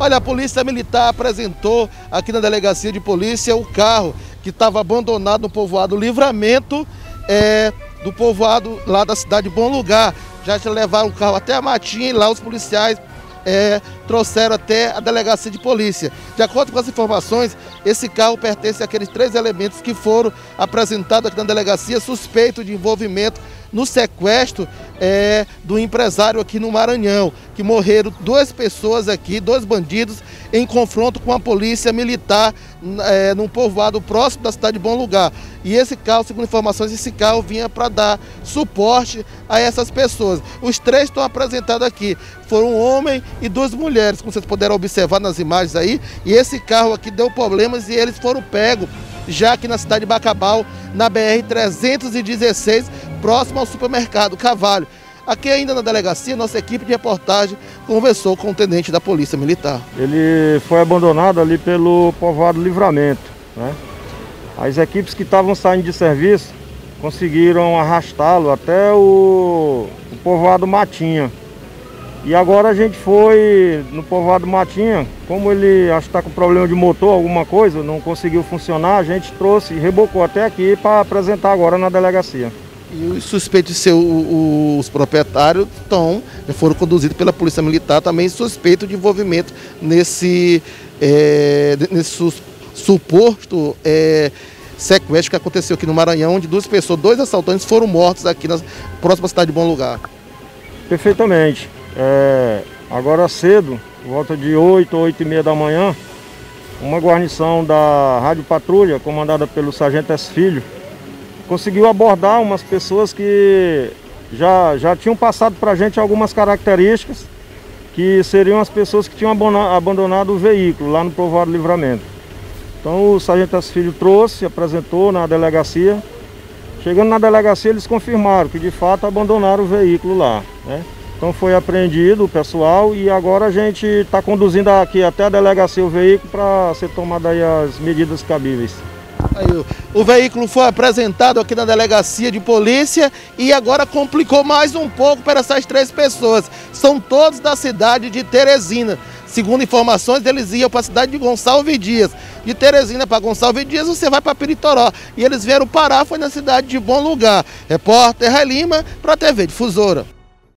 Olha, a Polícia Militar apresentou aqui na Delegacia de Polícia o carro que estava abandonado no povoado Livramento, é, do povoado lá da cidade Bom Lugar. Já levaram o carro até a Matinha e lá os policiais é, trouxeram até a delegacia de polícia. De acordo com as informações, esse carro pertence àqueles três elementos que foram apresentados aqui na delegacia, suspeito de envolvimento no sequestro é, do empresário aqui no Maranhão, que morreram duas pessoas aqui, dois bandidos, em confronto com a polícia militar é, num povoado próximo da cidade de Bom Lugar. E esse carro, segundo informações, esse carro vinha para dar suporte a essas pessoas. Os três estão apresentados aqui. Foram um homem e duas mulheres, como vocês puderam observar nas imagens aí. E esse carro aqui deu problemas e eles foram pegos já aqui na cidade de Bacabal, na BR-316, próximo ao supermercado Cavalho. Aqui ainda na delegacia, nossa equipe de reportagem conversou com o tenente da Polícia Militar. Ele foi abandonado ali pelo povoado Livramento. Né? As equipes que estavam saindo de serviço conseguiram arrastá-lo até o, o povoado Matinha. E agora a gente foi no povoado Matinha, como ele acho que está com problema de motor, alguma coisa, não conseguiu funcionar, a gente trouxe e rebocou até aqui para apresentar agora na delegacia. E os suspeitos de ser o, o, os proprietários estão, foram conduzidos pela Polícia Militar também suspeito de envolvimento nesse, é, nesse su, suposto é, sequestro que aconteceu aqui no Maranhão, onde duas pessoas, dois assaltantes foram mortos aqui na próxima cidade de Bom Lugar. Perfeitamente. É, agora cedo, volta de 8 ou 8 e meia da manhã, uma guarnição da Rádio Patrulha, comandada pelo Sargento S. Filho, conseguiu abordar umas pessoas que já, já tinham passado para a gente algumas características que seriam as pessoas que tinham abandonado o veículo lá no Povoado Livramento. Então o Sargento S. Filho trouxe, apresentou na delegacia. Chegando na delegacia eles confirmaram que de fato abandonaram o veículo lá. Né? Então foi apreendido o pessoal e agora a gente está conduzindo aqui até a delegacia o veículo para ser tomada as medidas cabíveis. Aí, o veículo foi apresentado aqui na delegacia de polícia e agora complicou mais um pouco para essas três pessoas. São todos da cidade de Teresina. Segundo informações, eles iam para a cidade de Gonçalves Dias. De Teresina para Gonçalves Dias, você vai para Piritoró. E eles vieram parar, foi na cidade de Bom Lugar. Repórter Lima para a TV Difusora.